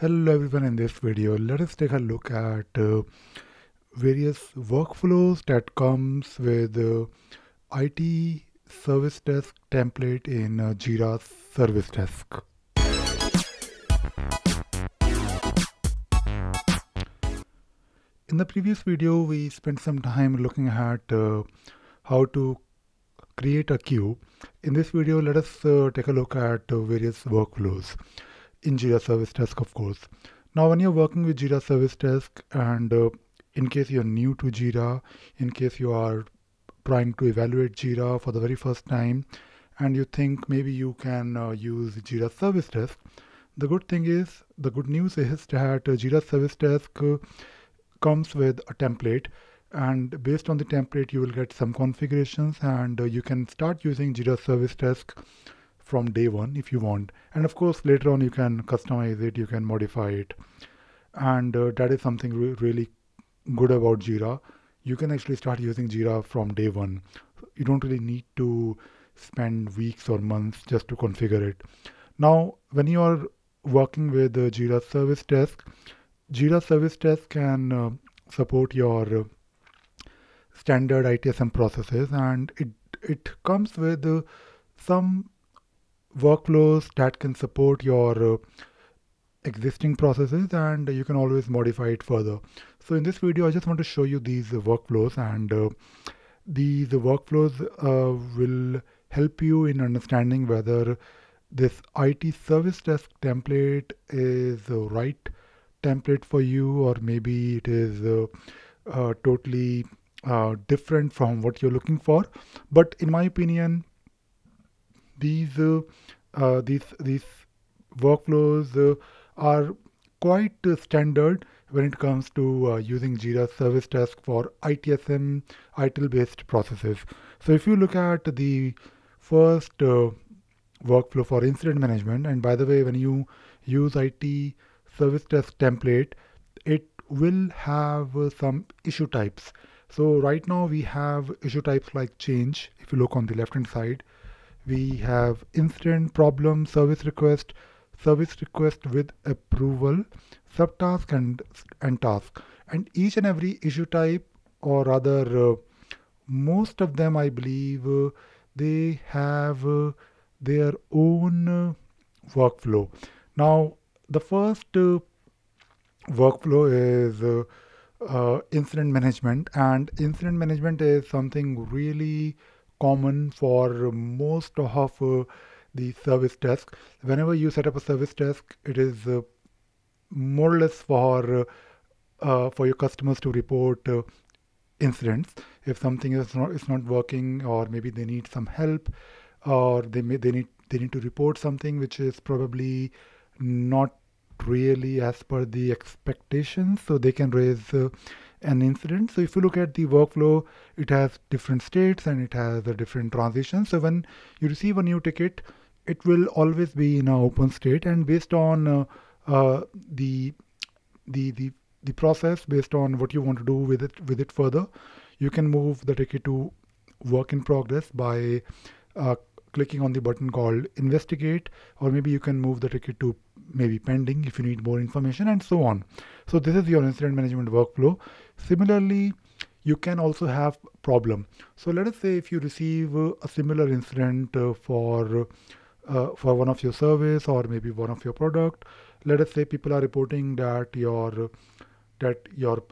Hello everyone in this video let us take a look at uh, various workflows that comes with uh, IT service desk template in uh, Jira service desk. In the previous video we spent some time looking at uh, how to create a queue. In this video let us uh, take a look at uh, various workflows in Jira Service Desk, of course. Now, when you're working with Jira Service Desk, and uh, in case you're new to Jira, in case you are trying to evaluate Jira for the very first time, and you think maybe you can uh, use Jira Service Desk, the good thing is, the good news is that Jira Service Desk comes with a template and based on the template you will get some configurations and uh, you can start using Jira Service Desk from day one if you want. And of course later on you can customize it you can modify it. And uh, that is something re really good about jira. You can actually start using jira from day one. You don't really need to spend weeks or months just to configure it. Now when you are working with the jira service desk jira service desk can uh, support your uh, standard ITSM processes and it it comes with uh, some workflows that can support your uh, existing processes and you can always modify it further. So in this video, I just want to show you these workflows and uh, these workflows uh, will help you in understanding whether this IT service desk template is the right template for you or maybe it is uh, uh, totally uh, different from what you're looking for. But in my opinion, these uh, uh, these these workflows uh, are quite standard when it comes to uh, using Jira Service Desk for ITSM ITIL based processes. So if you look at the first uh, workflow for incident management, and by the way, when you use IT Service Desk template, it will have uh, some issue types. So right now we have issue types like change. If you look on the left hand side, we have incident, problem, service request, service request with approval, subtask and, and task. And each and every issue type or rather uh, most of them I believe uh, they have uh, their own uh, workflow. Now the first uh, workflow is uh, incident management and incident management is something really common for most of uh, the service desk. Whenever you set up a service desk, it is uh, more or less for uh, for your customers to report incidents. If something is not is not working, or maybe they need some help, or they may they need they need to report something which is probably not really as per the expectations, so they can raise uh, an incident. So if you look at the workflow, it has different states and it has a different transitions. So when you receive a new ticket, it will always be in an open state and based on uh, uh, the, the, the, the process, based on what you want to do with it, with it further, you can move the ticket to work in progress by uh, clicking on the button called investigate or maybe you can move the ticket to maybe pending if you need more information and so on. So this is your incident management workflow. Similarly, you can also have problem. So let us say if you receive a similar incident uh, for uh, for one of your service or maybe one of your product. Let us say people are reporting that your that your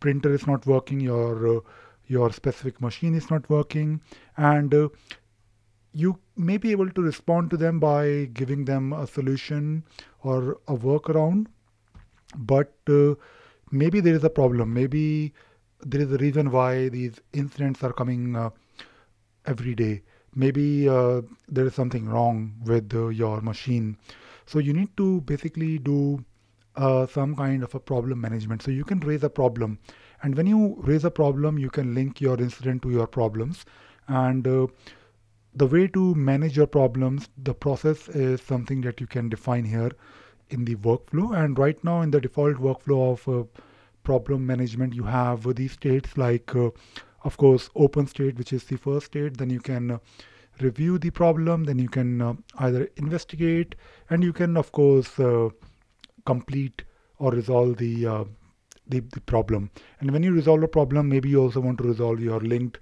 printer is not working, your uh, your specific machine is not working, and uh, you may be able to respond to them by giving them a solution or a workaround but uh, maybe there is a problem. Maybe there is a reason why these incidents are coming uh, every day. Maybe uh, there is something wrong with uh, your machine. So you need to basically do uh, some kind of a problem management. So you can raise a problem. And when you raise a problem you can link your incident to your problems. And uh, the way to manage your problems, the process is something that you can define here in the workflow. And right now in the default workflow of uh, problem management, you have these states like, uh, of course, open state, which is the first state. Then you can uh, review the problem. Then you can uh, either investigate and you can, of course, uh, complete or resolve the, uh, the, the problem. And when you resolve a problem, maybe you also want to resolve your linked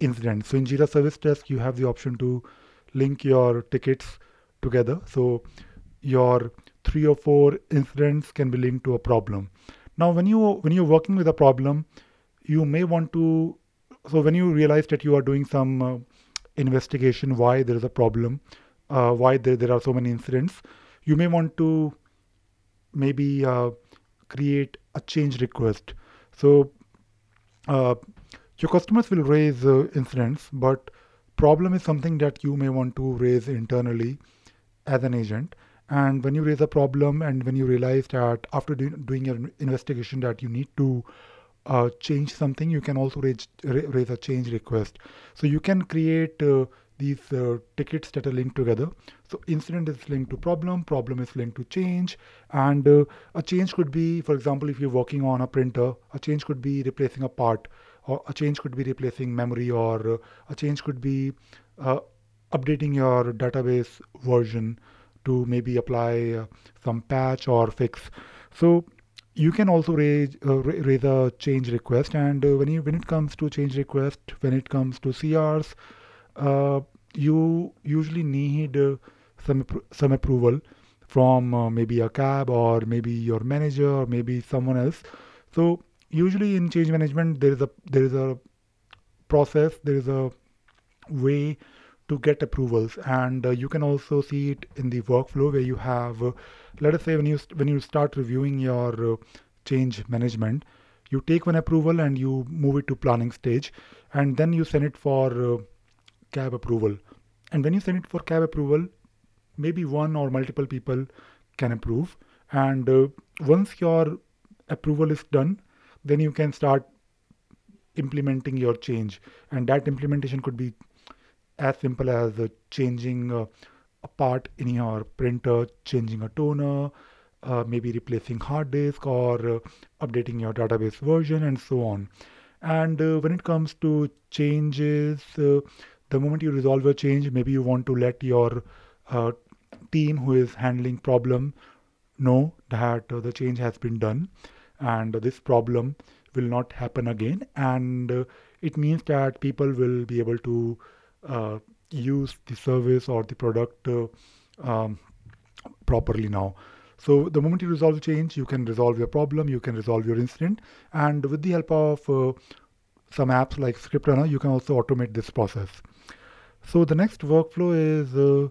incident. So in Jira Service Desk, you have the option to link your tickets together. So your three or four incidents can be linked to a problem. Now, when you when you're working with a problem, you may want to. So when you realize that you are doing some uh, investigation, why there is a problem, uh, why there, there are so many incidents, you may want to maybe uh, create a change request. So uh, your customers will raise uh, incidents, but problem is something that you may want to raise internally as an agent. And when you raise a problem and when you realize that after do, doing an investigation that you need to uh, change something, you can also raise, raise a change request. So you can create uh, these uh, tickets that are linked together. So incident is linked to problem, problem is linked to change, and uh, a change could be, for example, if you're working on a printer, a change could be replacing a part, a change could be replacing memory, or uh, a change could be uh, updating your database version to maybe apply uh, some patch or fix. So you can also raise uh, raise a change request, and uh, when you when it comes to change request, when it comes to CRs, uh, you usually need uh, some some approval from maybe a cab or maybe your manager or maybe someone else. So usually in change management there is a there is a process there is a way to get approvals and uh, you can also see it in the workflow where you have uh, let us say when you when you start reviewing your uh, change management you take one approval and you move it to planning stage and then you send it for cab approval. And when you send it for cab approval, maybe one or multiple people can approve. And uh, once your approval is done, then you can start implementing your change. And that implementation could be as simple as uh, changing uh, a part in your printer, changing a toner, uh, maybe replacing hard disk or uh, updating your database version and so on. And uh, when it comes to changes, the moment you resolve a change, maybe you want to let your uh, team who is handling problem know that uh, the change has been done and this problem will not happen again. And uh, it means that people will be able to uh, use the service or the product uh, um, properly now. So the moment you resolve the change you can resolve your problem you can resolve your incident. And with the help of uh, some apps like ScriptRunner you can also automate this process. So the next workflow is uh,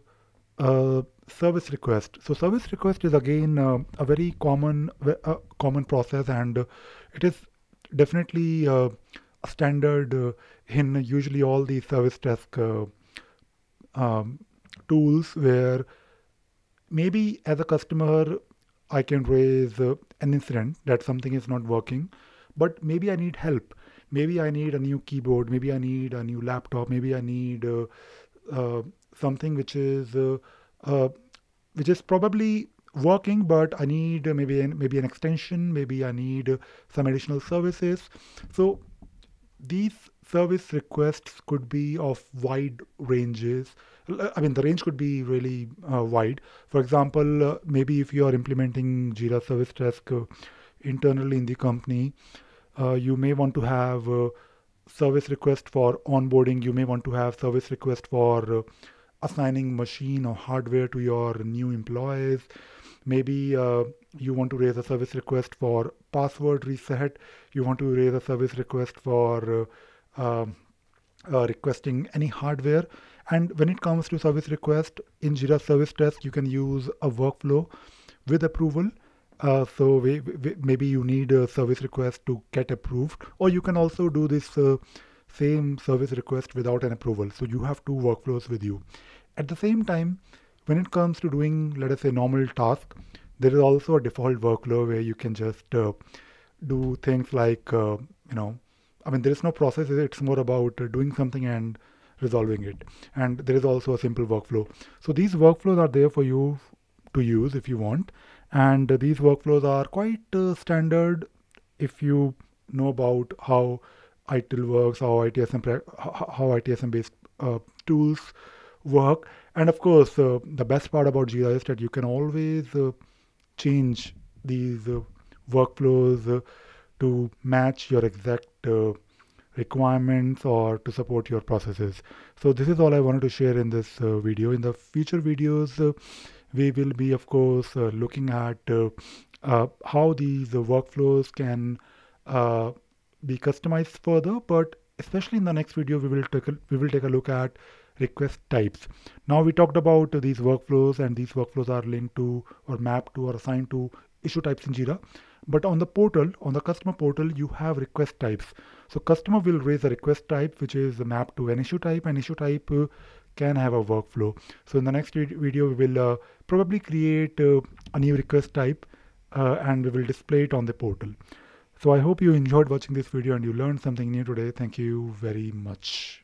uh, service request. So service request is again uh, a very common uh, common process, and uh, it is definitely uh, a standard in usually all the service desk um, tools where maybe as a customer I can raise an incident that something is not working, but maybe I need help. Maybe I need a new keyboard, maybe I need a new laptop, maybe I need uh, uh, something which is uh, uh which is probably working, but I need maybe an, maybe an extension, maybe I need some additional services. So these service requests could be of wide ranges. I mean, the range could be really uh, wide. For example, uh, maybe if you are implementing Jira Service Desk uh, internally in the company, uh, you may want to have uh, service request for onboarding. You may want to have service request for uh, assigning machine or hardware to your new employees. Maybe uh, you want to raise a service request for password reset. You want to raise a service request for uh, um, uh, requesting any hardware. And when it comes to service request in Jira Service Desk, you can use a workflow with approval uh, so we, we, maybe you need a service request to get approved, or you can also do this uh, same service request without an approval. So you have two workflows with you. At the same time, when it comes to doing, let us say, normal task, there is also a default workflow where you can just uh, do things like, uh, you know, I mean, there is no process. It's more about uh, doing something and resolving it. And there is also a simple workflow. So these workflows are there for you to use if you want and these workflows are quite uh, standard if you know about how ITIL works, how ITSM how ITSM based uh, tools work, and of course uh, the best part about Jira is that you can always uh, change these uh, workflows uh, to match your exact uh, requirements or to support your processes. So this is all I wanted to share in this video. In the future videos, we will be, of course, looking at how these workflows can be customized further, but especially in the next video, we will take a, we will take a look at request types. Now we talked about these workflows and these workflows are linked to or mapped to or assigned to issue types in Jira. But on the portal, on the customer portal, you have request types. So customer will raise a request type, which is mapped to an issue type. An issue type uh, can have a workflow. So in the next video, we will uh, probably create uh, a new request type uh, and we will display it on the portal. So I hope you enjoyed watching this video and you learned something new today. Thank you very much.